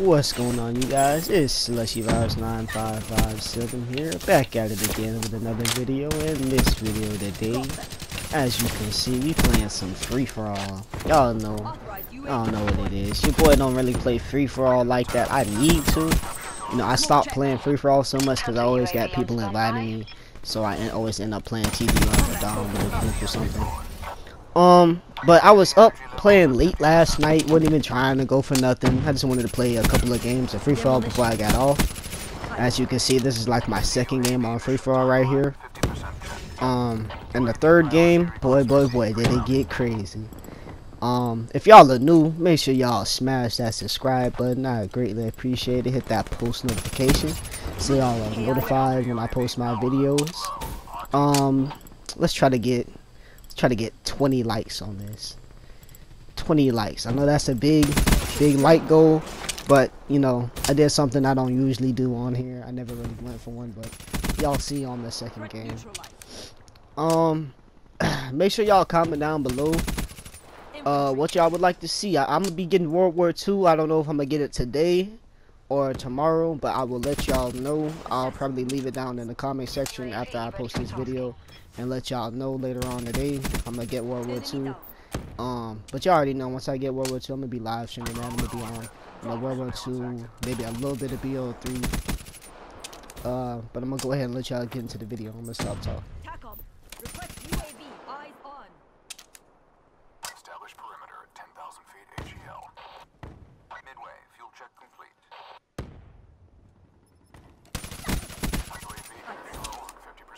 What's going on you guys? It's Slushy Virus 9557 here, back at it again with another video. In this video today, as you can see, we playing some free-for-all. Y'all know, I don't know what it is. Your boy don't really play free-for-all like that. I need to. You know, I stopped playing free-for-all so much because I always got people inviting me. So I always end up playing TV on the download group or something. Um, but I was up playing late last night. wasn't even trying to go for nothing. I just wanted to play a couple of games of free for all before I got off. As you can see, this is like my second game on free for all right here. Um, and the third game, boy, boy, boy, did it get crazy. Um, if y'all are new, make sure y'all smash that subscribe button. I greatly appreciate it. Hit that post notification so y'all are notified when I post my videos. Um, let's try to get try to get 20 likes on this. 20 likes. I know that's a big big like goal but you know i did something i don't usually do on here. I never really went for one but y'all see on the second game. um make sure y'all comment down below uh what y'all would like to see. I, i'm gonna be getting world war ii i don't know if i'm gonna get it today or tomorrow but i will let y'all know i'll probably leave it down in the comment section after i post this video and let y'all know later on today I'm gonna get World War II. Um, but y'all already know once I get World War II, I'm gonna be live streaming that. I'm gonna be on you know, World War II, maybe a little bit of BO3. Uh, but I'm gonna go ahead and let y'all get into the video. I'm gonna stop talking.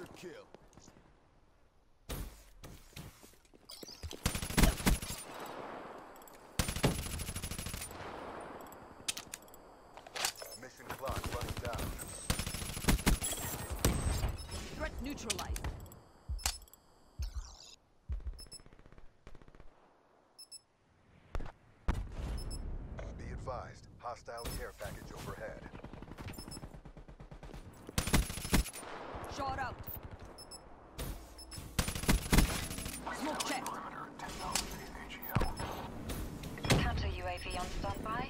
Enforcer kill. neutralized. Be advised, hostile care package overhead. Shot out. Smoke check. Counter UAV on standby.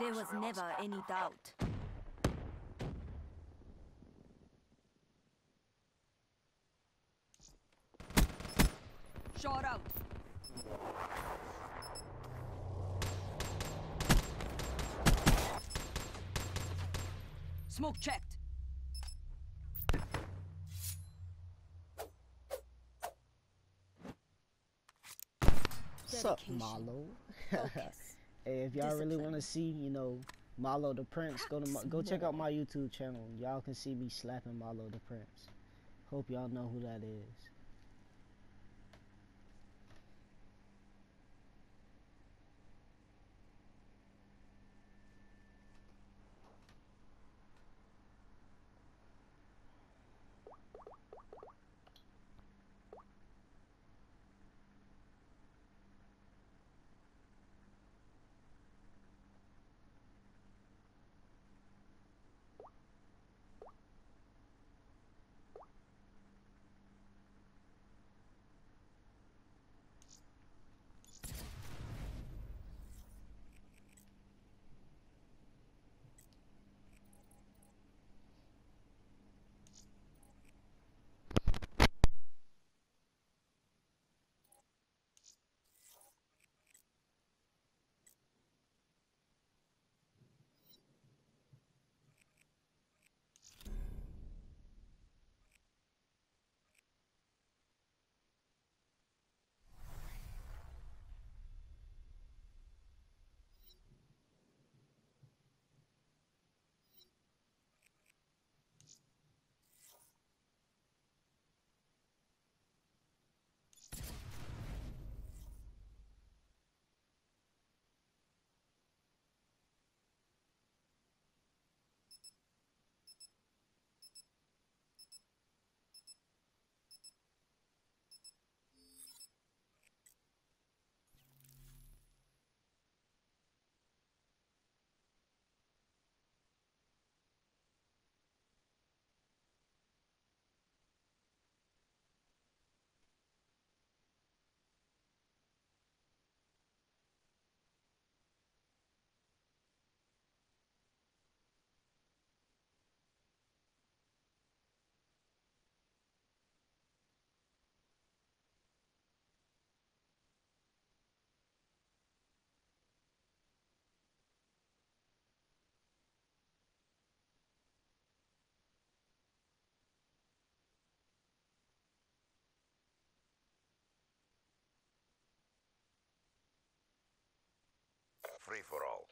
There was never any doubt. Shot out. Smoke checked. Sup, Malo? hey, if y'all really want to see, you know, Malo the Prince, go to my, go check out my YouTube channel. Y'all can see me slapping Malo the Prince. Hope y'all know who that is. Free for all.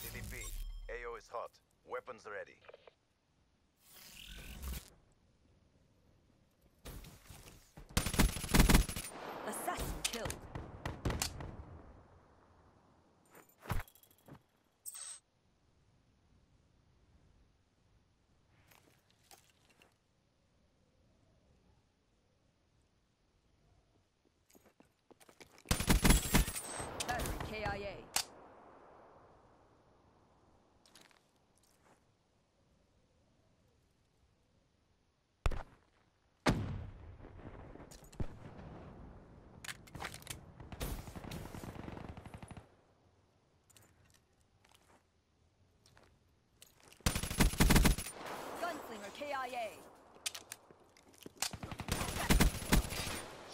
CDP, AO is hot. Weapons ready. Assassin killed. Battery KIA. Gunslinger KIA.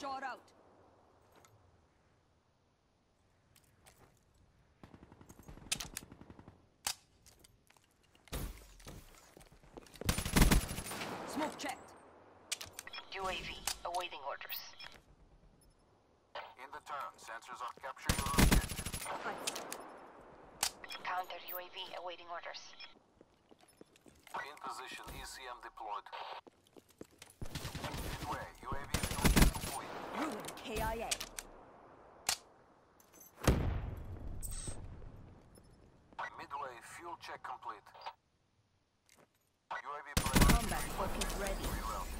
Shot out. Smoke checked. UAV awaiting orders. In the turn, sensors are capturing your objective. Counter UAV awaiting orders. In position, ECM deployed. Midway, UAV fuel check complete. Ruin KIA. Midway, fuel check complete. UAV player Combat work is ready. reroute.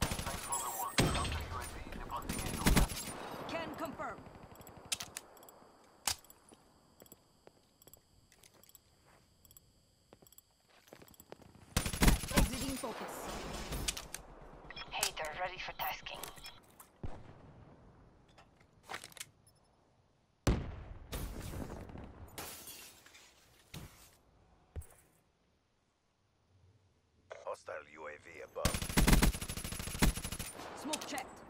Thanks for the work. Counter UAV departing AO. Can confirm. Exiting focus. Hater ready for tasking. Hostile UAV above. Smoke checked.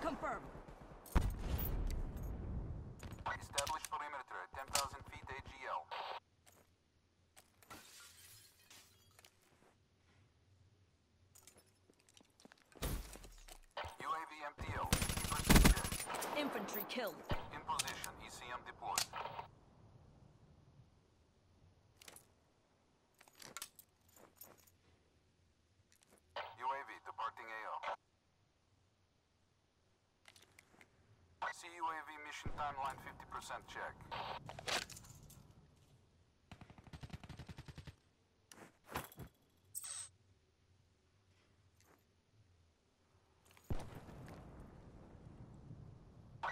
Confirm. Establish perimeter at 10,000 feet AGL. UAV MTL, 50% check. Infantry killed. In position, ECM deployed. UAV departing AO. CUAV mission timeline 50% check.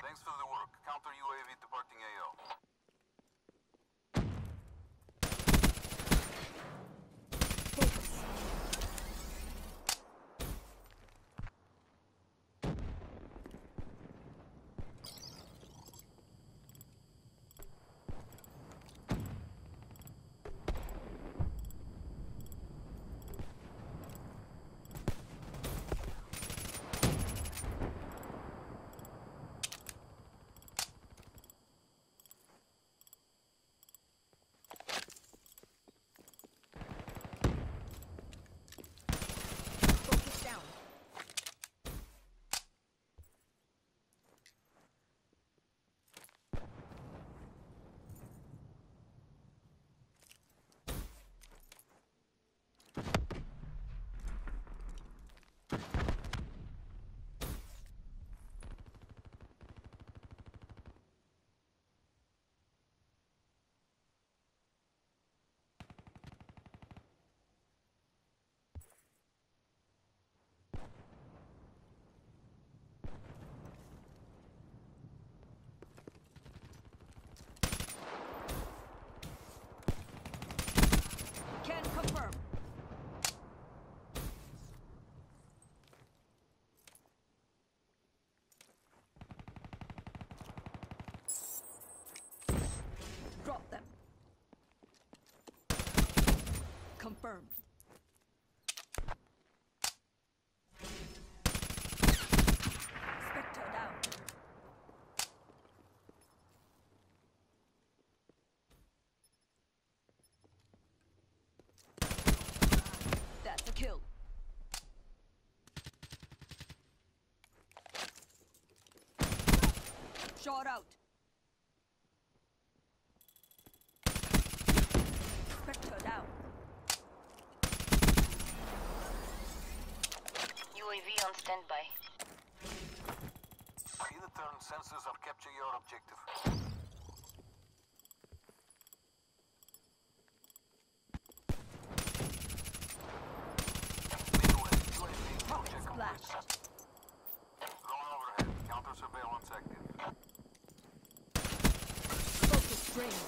Thanks for the work. Counter UAV departing AO. Focus. Confirmed. That's a kill. Shot out. Spectre down. UAV on standby. In the turn, sensors are capturing your objective. Midway, UAV project complete. Splash. Drone overhead. Counter surveillance active. Focus drained.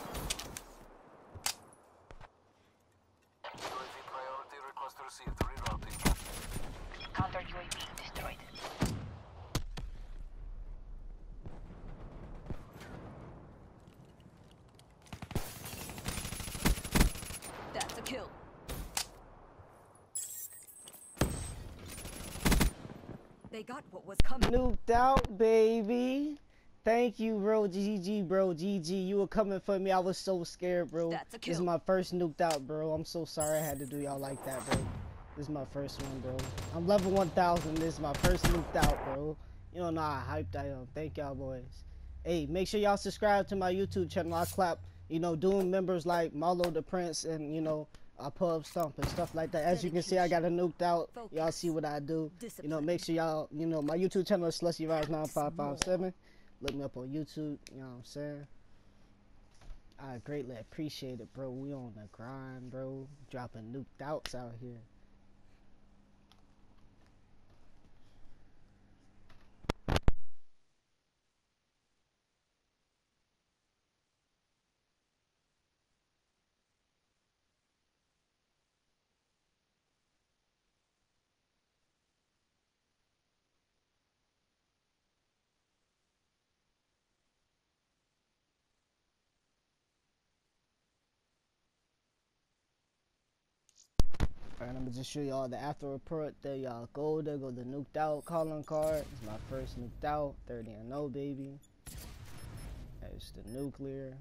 UAV priority request received. Rerouting. Counter UAV destroyed. That's a kill. They got what was coming. Nuked out, baby. Thank you, bro. GG, bro. GG. You were coming for me. I was so scared, bro. That's a This is my first nuked out, bro. I'm so sorry I had to do y'all like that, bro. This is my first one, bro. I'm level 1000. This is my first nuked out, bro. You don't know how hyped I am. Thank y'all, boys. Hey, make sure y'all subscribe to my YouTube channel. I clap, you know, doing members like Marlo the Prince and, you know, I pull up stomp and stuff like that. As you can see, I got a nuked out. Y'all see what I do. You know, make sure y'all, you know, my YouTube channel is Slushy Virus 9557. Look me up on YouTube. You know what I'm saying? I greatly appreciate it, bro. We on the grind, bro. Dropping nuked outs out here. Alright, I'm gonna just show y'all the after report. There y'all go. There go the nuked out calling card. It's my first nuked out. 30 and 0, baby. There's the nuclear.